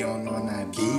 don't wanna be